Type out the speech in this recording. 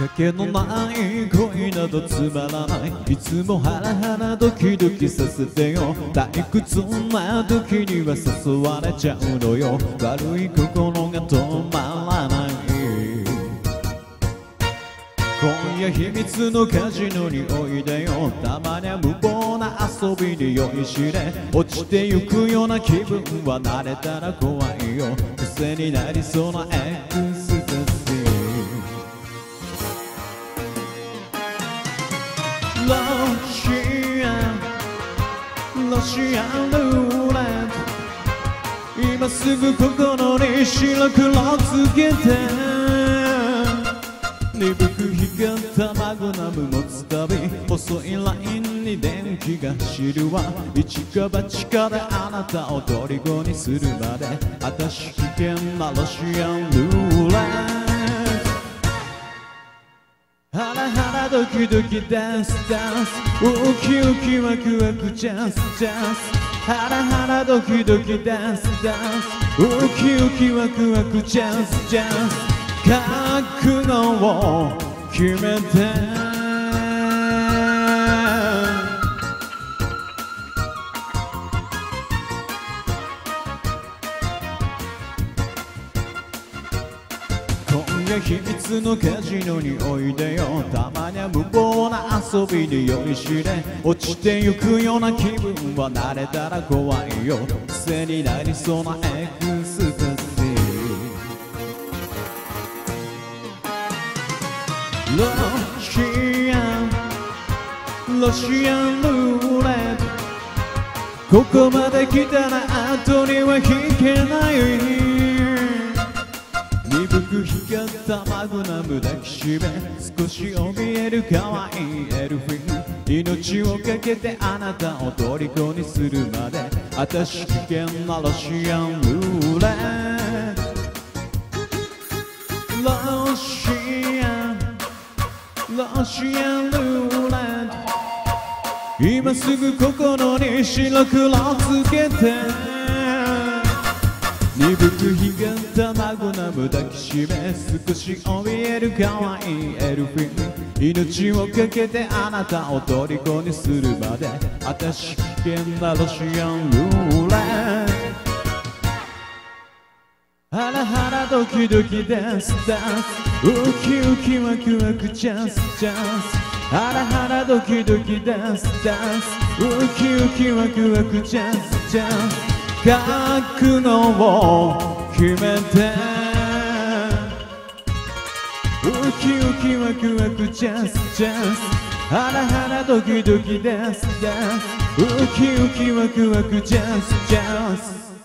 かけのない恋などつまらない。いつもハラハラドキドキさせてよ。退屈な時には誘われちゃうのよ。悪い心が止まらない。今夜秘密のカジノにおいでよ。たまには無謀な遊びに酔いしれ。落ちてゆくような気分は慣れたら怖いよ。癖になりそうなエクスロシアロシアンルーレット今すぐ心に白黒つけて。鈍く光ったマグナム持つたび細いラインに電気が走るわ。一か八かであなたを虜にするまで。私危険なロシアンルーレット。ハラハラドキドキダンスダンスウキウキワクワクチャンスチャンスハラハラドキドキダンスダンスウキウキワクワクチャンスチャンス覚悟を決めて。秘密のカジノにおいでよ。たまには無謀な遊びに酔いしれ。落ちてゆくような気分は慣れたら怖いよ。癖になりそうなエクスタシーロシアン。ロシアンルーレット。ここまで来たら後には引けない。鈍く光ったマグナム抱きしめ少し怯える可愛いエルフィン。命をかけてあなたを虜にするまで私危険なロシアンルーレ。ロシアンロシアンルーレ。今すぐ心に白黒つけて。鈍く光ったマグナム抱きしめ少し怯える可愛いエルフィン命をかけてあなたを虜にするまで私危険なロシアンルーレハラハラドキドキダンスダンス。ウキウキワクワクチャンスチャンス。ハラハラドキドキダンスダンス。ウキウキワクワクチャンスチャンス。くのを決めて。ウキウキワクワクチャンスチャンス。ハラハラドキドキダンスダウキウキワクワクチャンスチャンス。